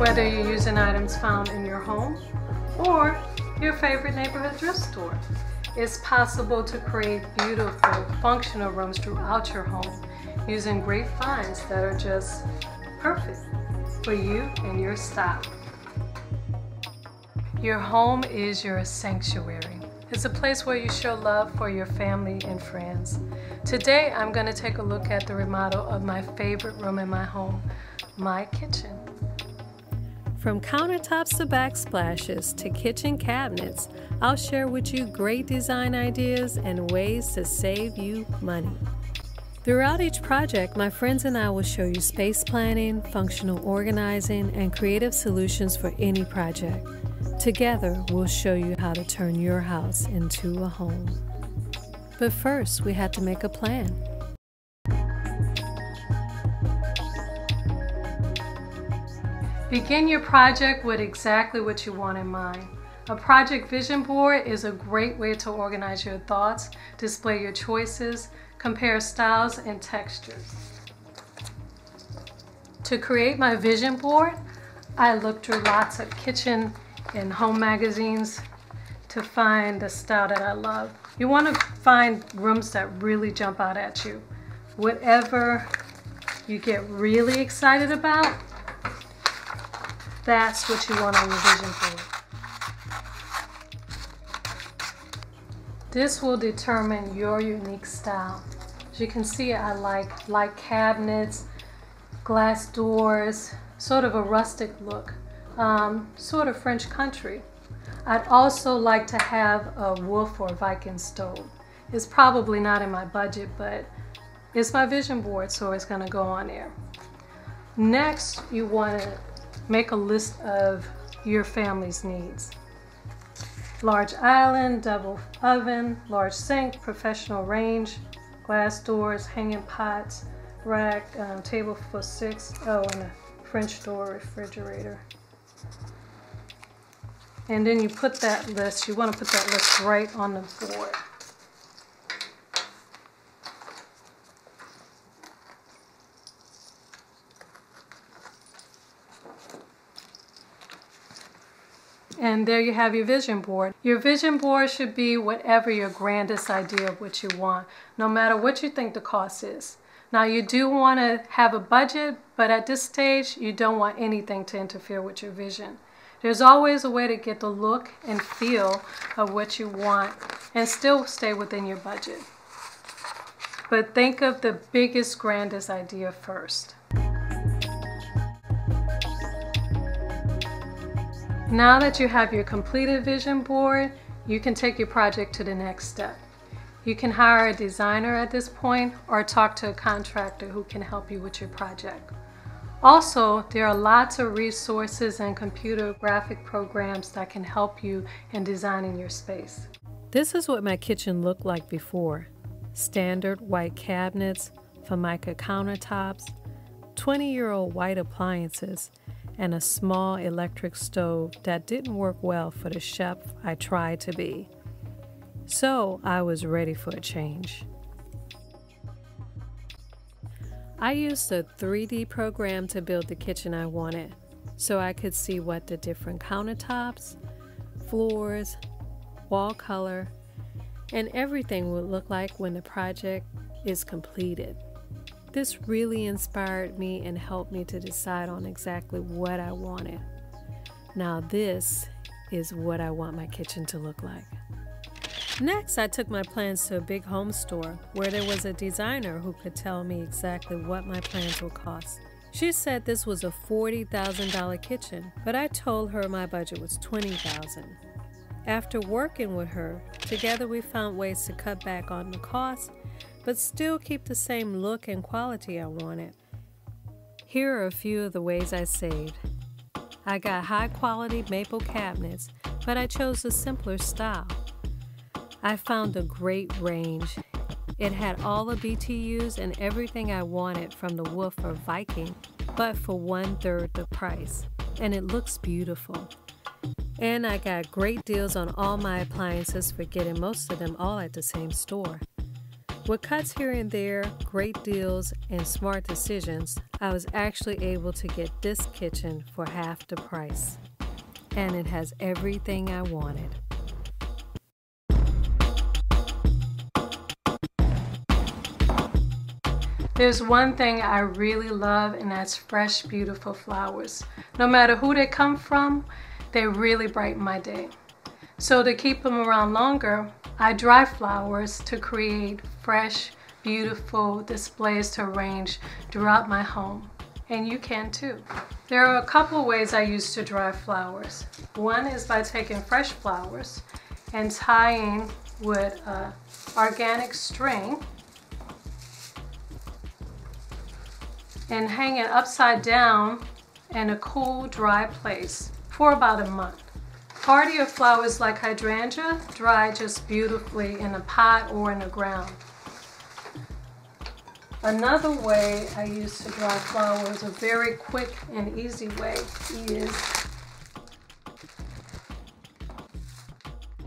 Whether you're using items found in your home or your favorite neighborhood thrift store, it's possible to create beautiful, functional rooms throughout your home using great finds that are just perfect for you and your style. Your home is your sanctuary. It's a place where you show love for your family and friends. Today, I'm going to take a look at the remodel of my favorite room in my home, my kitchen. From countertops to backsplashes to kitchen cabinets, I'll share with you great design ideas and ways to save you money. Throughout each project, my friends and I will show you space planning, functional organizing, and creative solutions for any project. Together, we'll show you how to turn your house into a home. But first, we had to make a plan. Begin your project with exactly what you want in mind. A project vision board is a great way to organize your thoughts, display your choices, compare styles and textures. To create my vision board, I looked through lots of kitchen and home magazines to find the style that I love. You want to find rooms that really jump out at you. Whatever you get really excited about, that's what you want on your vision board. This will determine your unique style. As you can see, I like light cabinets, glass doors, sort of a rustic look um, sort of French country. I'd also like to have a Wolf or Viking stove. It's probably not in my budget, but it's my vision board, so it's gonna go on there. Next, you wanna make a list of your family's needs. Large island, double oven, large sink, professional range, glass doors, hanging pots, rack, um, table for six, oh, and a French door refrigerator. And then you put that list, you want to put that list right on the board. And there you have your vision board. Your vision board should be whatever your grandest idea of what you want, no matter what you think the cost is. Now you do want to have a budget, but at this stage, you don't want anything to interfere with your vision. There's always a way to get the look and feel of what you want and still stay within your budget. But think of the biggest, grandest idea first. Now that you have your completed vision board, you can take your project to the next step. You can hire a designer at this point or talk to a contractor who can help you with your project. Also, there are lots of resources and computer graphic programs that can help you in designing your space. This is what my kitchen looked like before. Standard white cabinets, Formica countertops, 20-year-old white appliances, and a small electric stove that didn't work well for the chef I tried to be. So I was ready for a change. I used a 3D program to build the kitchen I wanted so I could see what the different countertops, floors, wall color, and everything would look like when the project is completed. This really inspired me and helped me to decide on exactly what I wanted. Now, this is what I want my kitchen to look like. Next, I took my plans to a big home store where there was a designer who could tell me exactly what my plans would cost. She said this was a $40,000 kitchen, but I told her my budget was 20,000. After working with her, together we found ways to cut back on the cost, but still keep the same look and quality I wanted. Here are a few of the ways I saved. I got high quality maple cabinets, but I chose a simpler style. I found a great range. It had all the BTUs and everything I wanted from the Wolf or Viking, but for one third the price. And it looks beautiful. And I got great deals on all my appliances for getting most of them all at the same store. With cuts here and there, great deals, and smart decisions, I was actually able to get this kitchen for half the price. And it has everything I wanted. There's one thing I really love, and that's fresh, beautiful flowers. No matter who they come from, they really brighten my day. So to keep them around longer, I dry flowers to create fresh, beautiful displays to arrange throughout my home. And you can too. There are a couple ways I use to dry flowers. One is by taking fresh flowers and tying with organic string and hang it upside down in a cool, dry place for about a month. Hardier flowers like hydrangea dry just beautifully in a pot or in the ground. Another way I use to dry flowers, a very quick and easy way, is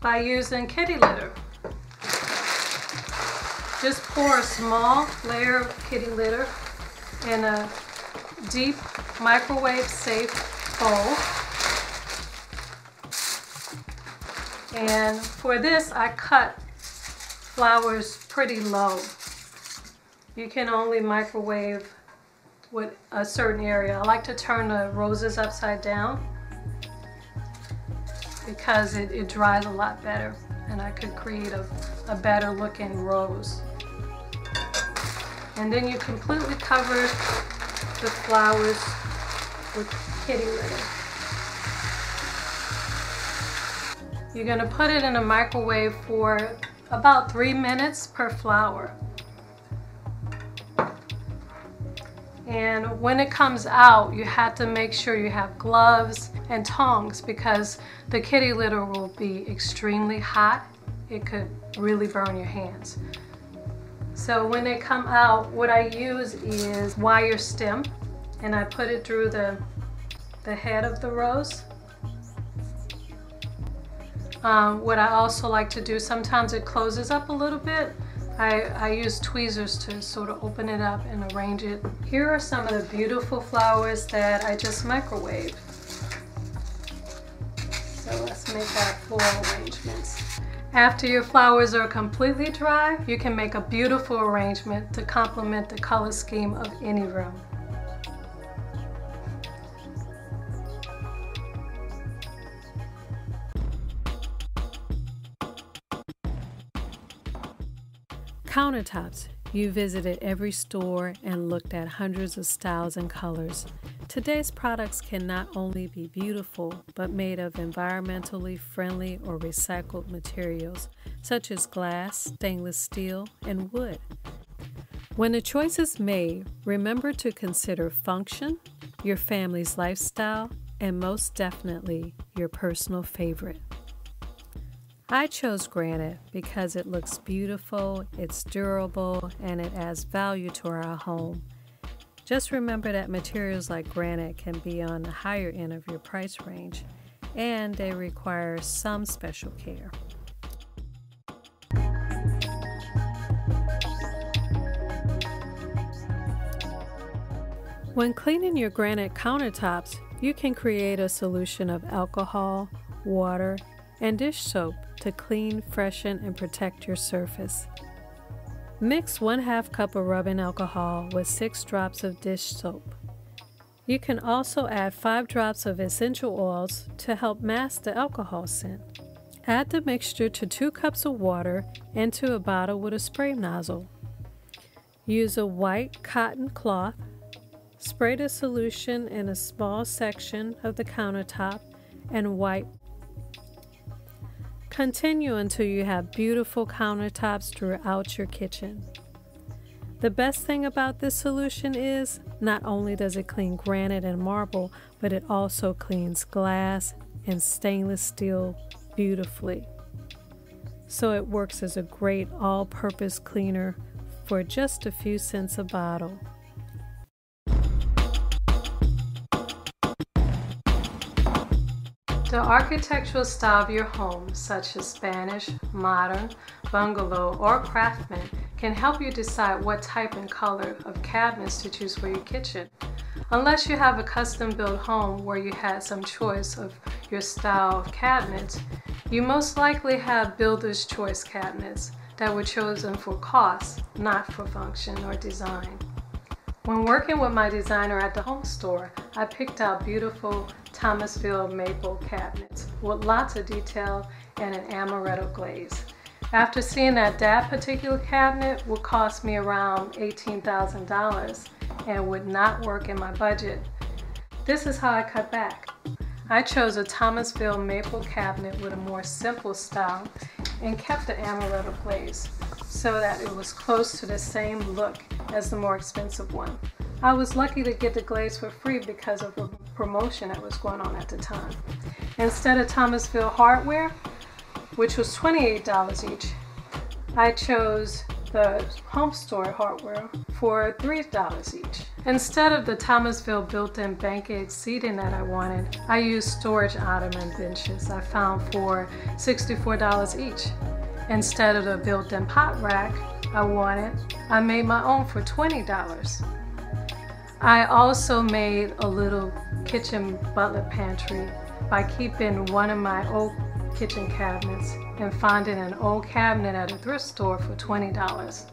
by using kitty litter. Just pour a small layer of kitty litter in a deep microwave safe bowl. And for this, I cut flowers pretty low. You can only microwave with a certain area. I like to turn the roses upside down because it, it dries a lot better and I could create a, a better looking rose. And then you completely cover the flowers with kitty litter. You're gonna put it in a microwave for about three minutes per flower. And when it comes out, you have to make sure you have gloves and tongs because the kitty litter will be extremely hot. It could really burn your hands. So when they come out, what I use is wire stem and I put it through the, the head of the rose. Um, what I also like to do, sometimes it closes up a little bit. I, I use tweezers to sort of open it up and arrange it. Here are some of the beautiful flowers that I just microwaved. So let's make our floral arrangements. After your flowers are completely dry, you can make a beautiful arrangement to complement the color scheme of any room. Countertops. You visited every store and looked at hundreds of styles and colors. Today's products can not only be beautiful, but made of environmentally friendly or recycled materials, such as glass, stainless steel, and wood. When a choice is made, remember to consider function, your family's lifestyle, and most definitely your personal favorite. I chose granite because it looks beautiful, it's durable, and it adds value to our home. Just remember that materials like granite can be on the higher end of your price range and they require some special care. When cleaning your granite countertops, you can create a solution of alcohol, water, and dish soap to clean, freshen, and protect your surface. Mix 1 half cup of rubbing alcohol with 6 drops of dish soap. You can also add 5 drops of essential oils to help mask the alcohol scent. Add the mixture to 2 cups of water and to a bottle with a spray nozzle. Use a white cotton cloth. Spray the solution in a small section of the countertop and wipe Continue until you have beautiful countertops throughout your kitchen. The best thing about this solution is not only does it clean granite and marble, but it also cleans glass and stainless steel beautifully. So it works as a great all purpose cleaner for just a few cents a bottle. The architectural style of your home, such as Spanish, modern, bungalow, or craftsman, can help you decide what type and color of cabinets to choose for your kitchen. Unless you have a custom built home where you had some choice of your style of cabinets, you most likely have builder's choice cabinets that were chosen for cost, not for function or design. When working with my designer at the home store, I picked out beautiful Thomasville maple cabinets with lots of detail and an amaretto glaze. After seeing that that particular cabinet would cost me around $18,000 and would not work in my budget, this is how I cut back. I chose a Thomasville maple cabinet with a more simple style and kept the amaretto glaze so that it was close to the same look as the more expensive one. I was lucky to get the glaze for free because of a promotion that was going on at the time. Instead of Thomasville hardware, which was $28 each, I chose the home store hardware for $3 each. Instead of the Thomasville built-in banquet seating that I wanted, I used storage ottoman benches I found for $64 each. Instead of the built-in pot rack I wanted, I made my own for $20. I also made a little kitchen butler pantry by keeping one of my old kitchen cabinets and finding an old cabinet at a thrift store for $20.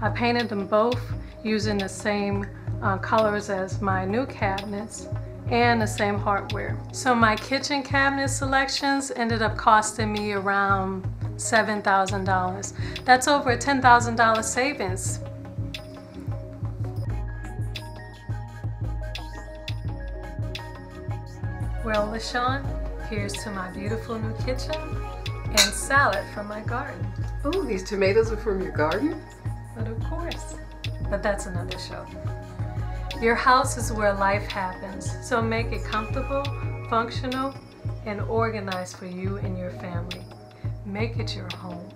I painted them both using the same uh, colors as my new cabinets and the same hardware. So my kitchen cabinet selections ended up costing me around $7,000. That's over a $10,000 savings. Well, LaShawn, here's to my beautiful new kitchen and salad from my garden. Oh, these tomatoes are from your garden? But of course. But that's another show. Your house is where life happens, so make it comfortable, functional, and organized for you and your family. Make it your home.